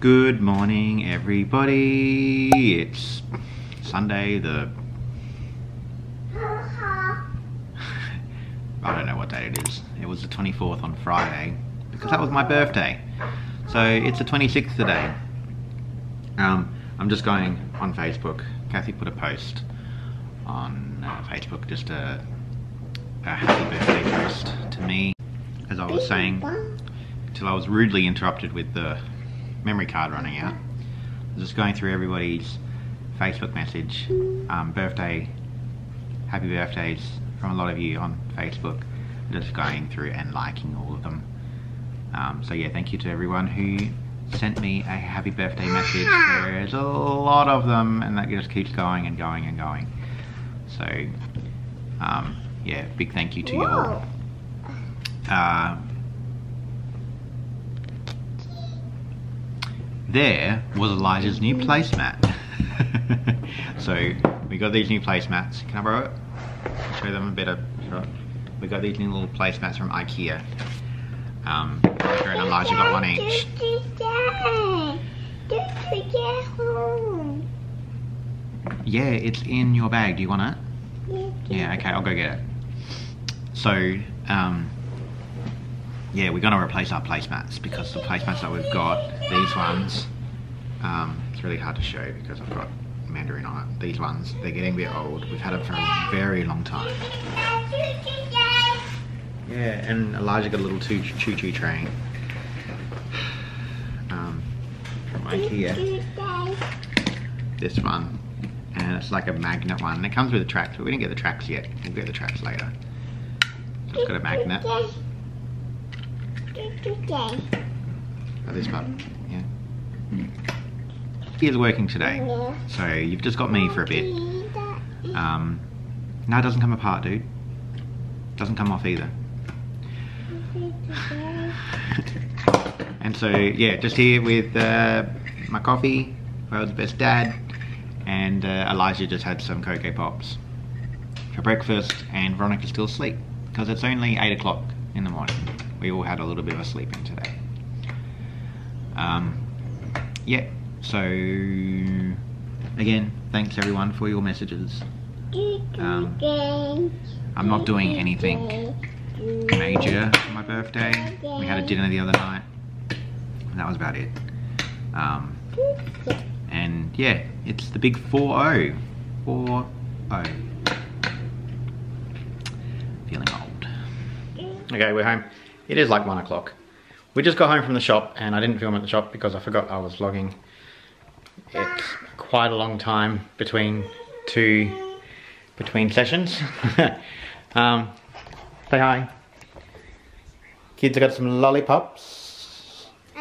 Good morning, everybody. It's Sunday, the. I don't know what day it is. It was the 24th on Friday because that was my birthday. So it's the 26th today. Um, I'm just going on Facebook. Cathy put a post on uh, Facebook, just a, a happy birthday post to me. As I was saying, till I was rudely interrupted with the memory card running out. I was just going through everybody's Facebook message, um, birthday, happy birthdays from a lot of you on Facebook. Just going through and liking all of them. Um, so yeah, thank you to everyone who sent me a happy birthday message. There's a lot of them and that just keeps going and going and going. So um, yeah, big thank you to you all. Uh, there was Elijah's new placemat. so we got these new placemats. Can I borrow it? Show them a better shot. We got these new little placemats from IKEA. Um, and Elijah got one each. Yeah, it's in your bag. Do you want it? Yeah, okay, I'll go get it. So, um, yeah, we're going to replace our placemats because the placemats that we've got, these ones, um, it's really hard to show because I've got Mandarin on it. These ones, they're getting a bit old. We've had them for a very long time. Yeah, and Elijah got a little choo-choo train um, Ikea. This one, and it's like a magnet one. And it comes with the tracks, but we didn't get the tracks yet. We'll get the tracks later. So it's got a magnet. Oh, this one, yeah. He Is working today, so you've just got me for a bit. Um, no, it doesn't come apart, dude. Doesn't come off either. So yeah, just here with uh, my coffee, World's Best Dad, and uh, Elijah just had some Cocoa Pops for breakfast, and Veronica's still asleep because it's only 8 o'clock in the morning. We all had a little bit of a sleep in today. Um, yeah, so again, thanks everyone for your messages. Um, I'm not doing anything major for my birthday. We had a dinner the other night. And that was about it. Um, and yeah, it's the big 4-0. 4-0. Feeling old. Okay, we're home. It is like one o'clock. We just got home from the shop and I didn't film at the shop because I forgot I was vlogging. It's quite a long time between two, between sessions. um, say hi. Kids have got some lollipops.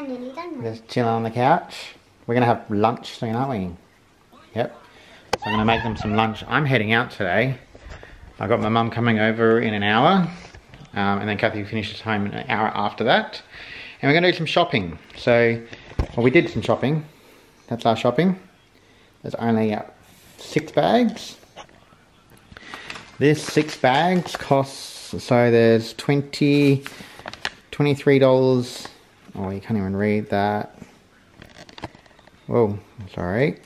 I'm nearly done. Just chilling on the couch. We're gonna have lunch soon, aren't we? Yep. So I'm gonna make them some lunch. I'm heading out today. I got my mum coming over in an hour. Um, and then Cathy finishes home an hour after that. And we're gonna do some shopping. So, well we did some shopping. That's our shopping. There's only uh, six bags. This six bags costs, so there's 20, $23. Oh, you can't even read that. Whoa, sorry.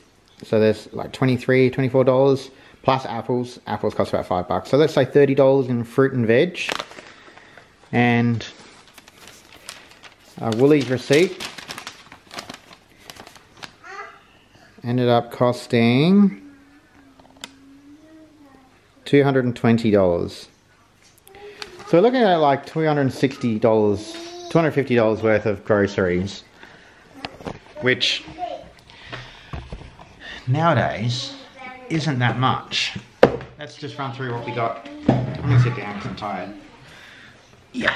So there's like 23 $24 plus apples. Apples cost about five bucks. So let's say $30 in fruit and veg. And a Woolies receipt ended up costing $220. So we're looking at like $260, $250 worth of groceries, which nowadays isn't that much. Let's just run through what we got. I'm gonna sit down because I'm tired. Yeah,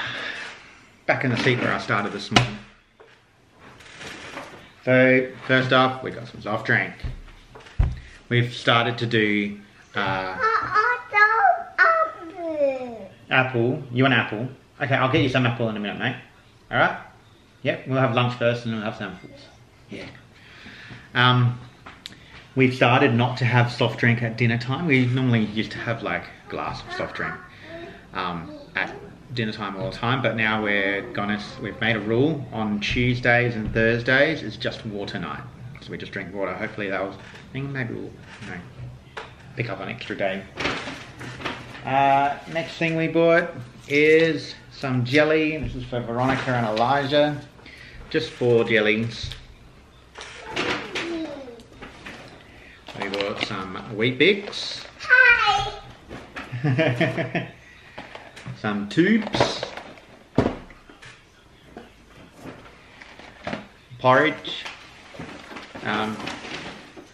back in the seat where I started this morning. So first off, we got some soft drink. We've started to do uh, apple. You want apple? Okay, I'll get you some apple in a minute, mate. All right? Yep, we'll have lunch first and then we'll have apples. Yeah. Um, we've started not to have soft drink at dinner time. We normally used to have like a glass of soft drink um, at dinner time all the time, but now we're gonna we've made a rule on Tuesdays and Thursdays it's just water night. So we just drink water. Hopefully that was I think maybe we'll you know, pick up an extra day. Uh, next thing we bought is some jelly. This is for Veronica and Elijah. Just four jellies. We bought some Weet-Bix. Hi. some tubes. Porridge. Um,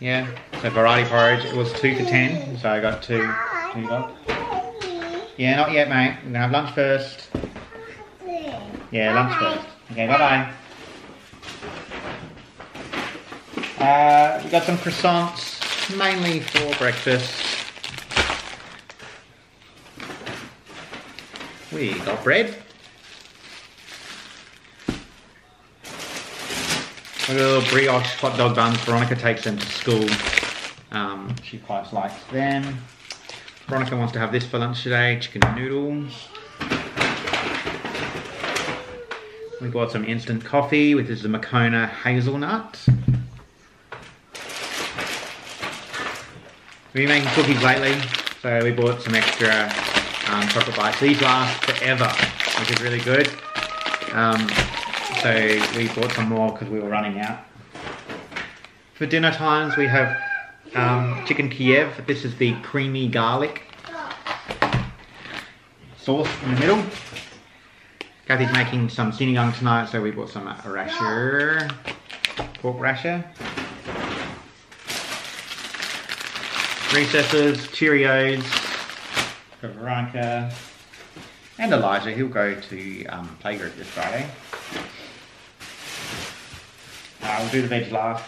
yeah, so variety porridge. It was two for ten, so I got two. got. Yeah, not yet, mate. We're gonna have lunch first. Yeah, lunch first. Okay, bye bye. Uh, we got some croissants, mainly for breakfast. We got bread. We got little brioche hot dog buns. Veronica takes them to school. Um, she quite likes them. Veronica wants to have this for lunch today, chicken noodles. We bought some instant coffee, which is the Moccona hazelnut. We've been making cookies lately, so we bought some extra um, chocolate bites. These last forever, which is really good. Um, so we bought some more because we were running out. For dinner times, we have um, chicken Kiev. This is the creamy garlic sauce in the middle. Kathy's making some sinigang tonight, so we bought some rasher, pork rasher. Recesses, Cheerios for Veronica and Elijah. He'll go to um, playgroup this Friday. Uh, we'll do the veg last.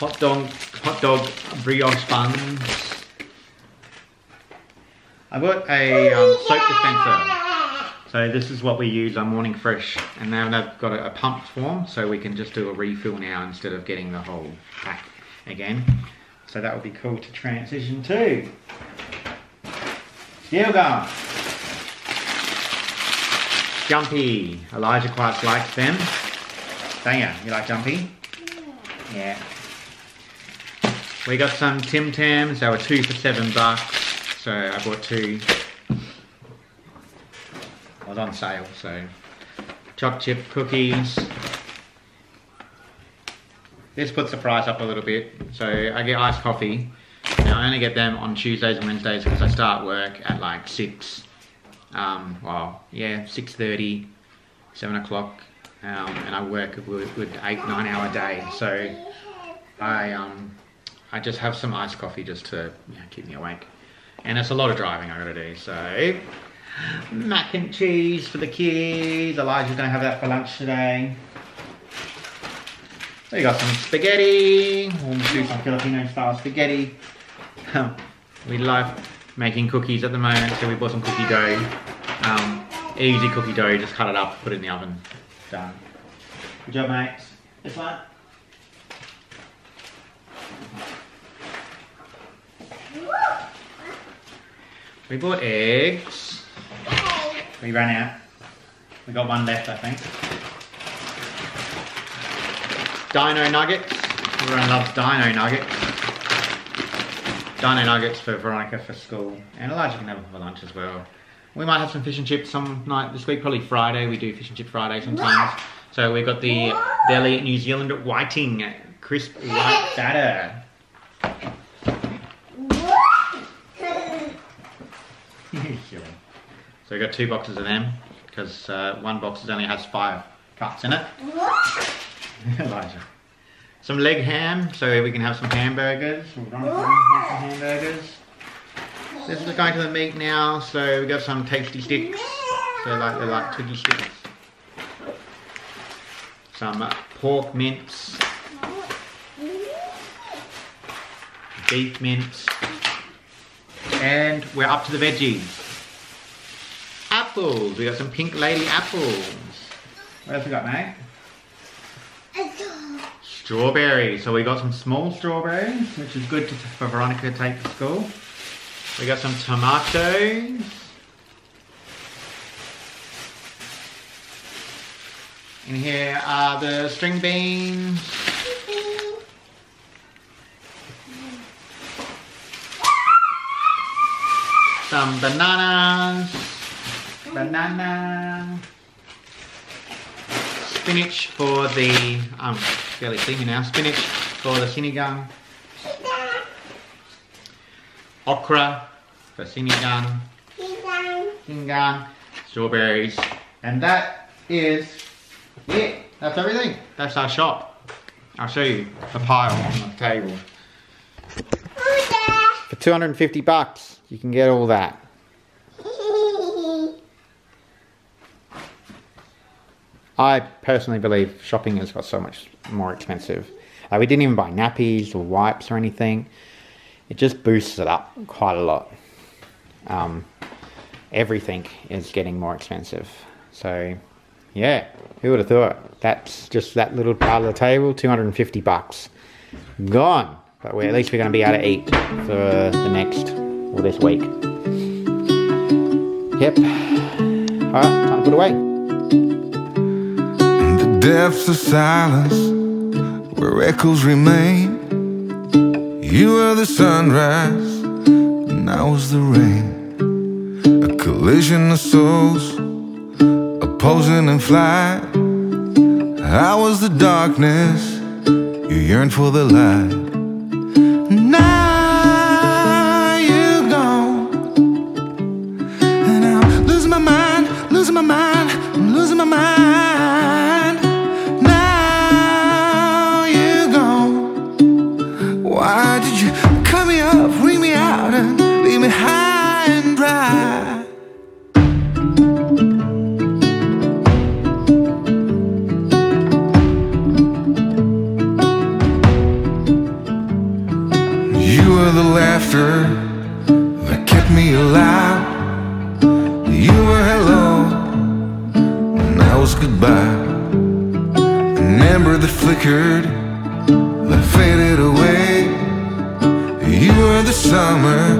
Hot dog, hot dog brioche buns. I bought a um, soap dispenser. So this is what we use on Morning Fresh. And now they've got a, a pumped form, so we can just do a refill now instead of getting the whole pack again. So that would be cool to transition to. Steel gun. Jumpy. Elijah quite likes them. Don't you? You like Jumpy? Yeah. We got some Tim Tams. They were two for seven bucks. So I bought two. I was on sale, so choc chip cookies. This puts the price up a little bit. So I get iced coffee. Now I only get them on Tuesdays and Wednesdays because I start work at like six. Um, well, yeah, 6.30, 7 o'clock. Um, and I work a good eight, nine hour day. So I, um, I just have some iced coffee just to you know, keep me awake. And it's a lot of driving I gotta do, so mac and cheese for the kids. Elijah's gonna have that for lunch today. You got some spaghetti. We'll do some Filipino style spaghetti. we love making cookies at the moment, so we bought some cookie dough. Um, easy cookie dough, just cut it up, put it in the oven. Done. Good job, mates. This one. We bought eggs. We ran out. We got one left, I think. Dino nuggets. Everyone loves dino nuggets. Dino nuggets for Veronica for school. And Elijah can have them for lunch as well. We might have some fish and chips some night this week, probably Friday. We do fish and chip Friday sometimes. So we've got the Deli New Zealand Whiting crisp white batter. So we got two boxes of them because uh, one box only has five cuts in it. Elijah. Some leg ham, so we can have some hamburgers. Some hamburgers. This is going to the meat now, so we got some tasty sticks. So like they're like twiggy sticks. Some pork mince. Beef mince. And we're up to the veggies. Apples. We got some pink lady apples. What else we got, mate? strawberries. So we got some small strawberries, which is good to, for Veronica to take to school. We got some tomatoes. In here are the string beans. Some bananas. Banana. Spinach for the, um, fairly clean now, spinach for the sinigang. Okra for sinigang. Sinigang. Strawberries. And that is it. That's everything. That's our shop. I'll show you the pile on the table. For 250 bucks, you can get all that. I personally believe shopping has got so much more expensive. Uh, we didn't even buy nappies or wipes or anything. It just boosts it up quite a lot. Um, everything is getting more expensive. So, yeah, who would have thought? That's just that little part of the table, 250 bucks. Gone. But we at least we're going to be able to eat for the next, or this week. Yep. Alright, time to put away. Depths of silence, where echoes remain, you were the sunrise, and I was the rain. A collision of souls, opposing in flight. I was the darkness, you yearned for the light. Summer,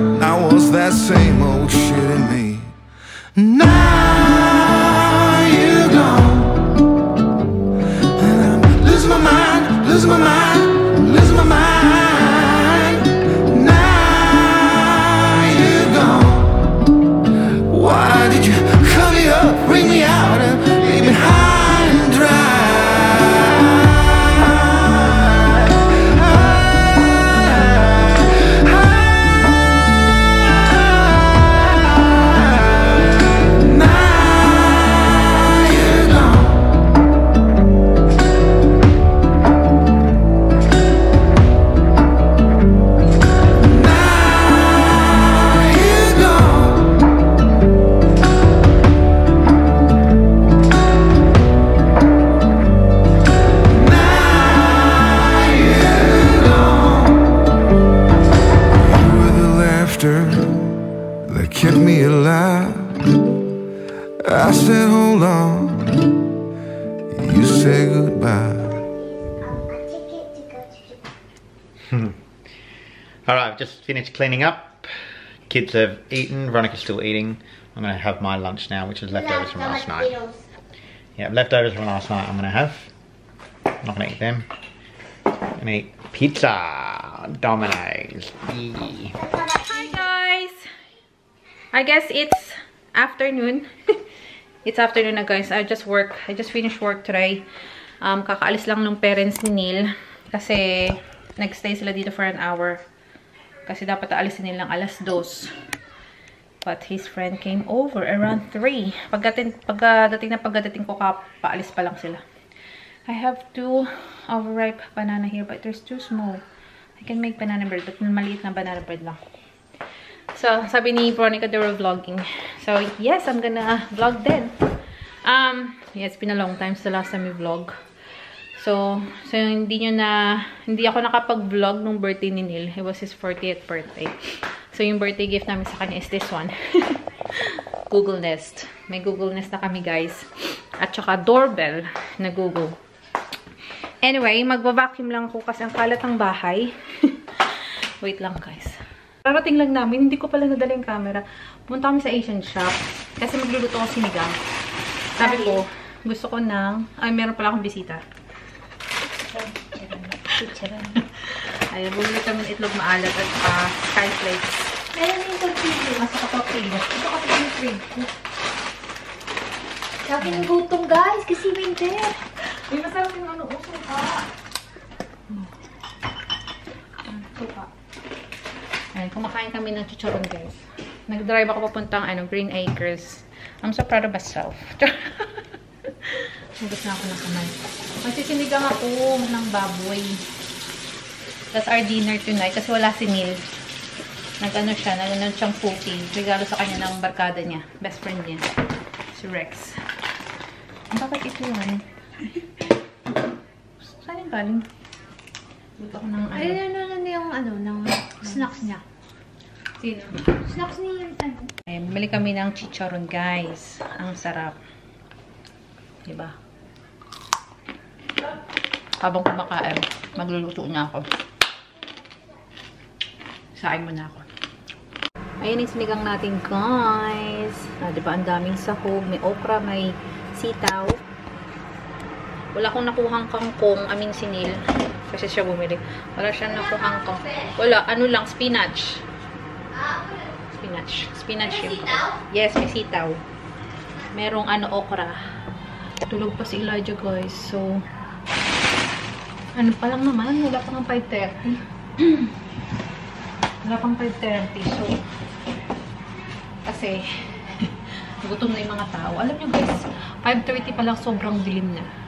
I said, hold on. You said goodbye. Hmm. Alright, I've just finished cleaning up. Kids have eaten. Veronica's still eating. I'm going to have my lunch now, which is leftovers from last night. Yeah, leftovers from last night I'm going to have. I'm not going to eat them. I'm going to eat pizza. Domino's. Yee. Hi guys! I guess it's afternoon. it's afternoon na guys. I just work. I just finished work today. Um, kakaalis lang ng parents ni Neil. Kasi nagstay sila dito for an hour. Kasi dapat aalisin nilang alas dos. But his friend came over around 3. Pagdating, pagdating na pagdating ko, paalis pa lang sila. I have two overripe banana here, but there's too small. I can make banana bread, but maliit na banana bread lang. So, sabi ni Veronica, they were vlogging. So, yes, I'm gonna vlog then. Um, yeah, it's been a long time since the last time we vlog. So, so hindi nyo na, hindi ako nakapag-vlog nung birthday ni Neil. It was his 40th birthday. So, yung birthday gift namin sa kanya is this one. Google Nest. May Google Nest na kami, guys. At saka doorbell na Google. Anyway, magva-vacuum lang ako kasi ang kalat ng bahay. Wait lang guys. Parating lang namin, hindi ko pala nadala yung camera. Pumunta kami sa Asian shop kasi magluluto ako sinigang. Sabi ko, gusto ko ng... Ay, meron pala akong bisita. Ay, bumili kami ng itlog maalat at uh, sky flakes. Meron yung tortilla. Masa ka tortilla. Ito kasi yung trade ko. Sabi ng gutom guys, kasi winter. Uy, masarap yung ano, uso ka. Ayan, kumakain kami ng chicharon, guys. Nag-drive ako papuntang ano, Green Acres. I'm so proud of myself. Hugas na ako ng kamay. Magsisinigang ako ng baboy. That's our dinner tonight kasi wala si Neil. Nag-ano siya, nag-ano siyang cooking. Regalo sa kanya ng barkada niya. Best friend niya. Si Rex. Bakit ito yan? Saan yung galing? Luto ko ng ano. Ay, ano na yung ano, ng snacks niya. Sino? Snacks niya yung ano. Eh, bumili kami ng chicharon, guys. Ang sarap. Diba? Habang kumakain, magluluto na ako. Sain mo na ako. Ayan yung sinigang natin, guys. Ah, diba, ang daming sahog. May okra, may sitaw. Wala akong nakuhang kangkong. I mean, sinil. Kasi siya bumili. Wala siyang nakuhang kangkong. Wala. Ano lang, spinach. Spinach. Spinach yung Yes, may sitaw. Merong ano, okra. Tulog pa si Elijah, guys. So, ano pa lang naman. Wala pa ng 5.30. Wala pang 5.30. So, kasi, gutom na yung mga tao. Alam nyo guys, 5.30 pa lang sobrang dilim na.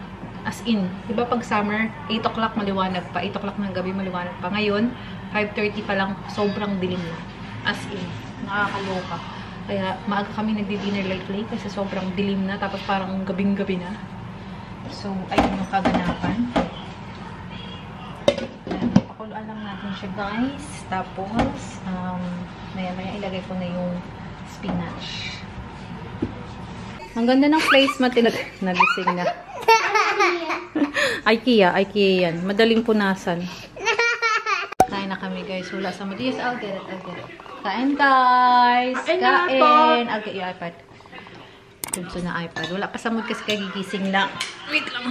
As in, di ba pag summer, 8 o'clock maliwanag pa. 8 o'clock ng gabi maliwanag pa. Ngayon, 5.30 pa lang sobrang dilim na. As in, nakakaloka. Kaya maaga kami nagdi-dinner lately kasi sobrang dilim na. Tapos parang gabing-gabi na. So, ayun yung kaganapan. Pakuluan lang natin siya guys. Tapos, um, maya-maya ilagay ko na yung spinach. Ang ganda ng placement. Nagising na. IKEA. IKEA yan. Madaling punasan. Kain na kami guys. Wala sa mood. Yes, I'll get it. I'll get it. Kain guys. Kain na, Kain. I'll get your iPad. Tunso na iPad. Wala pa sa mood kasi kagigising lang. Wait lang.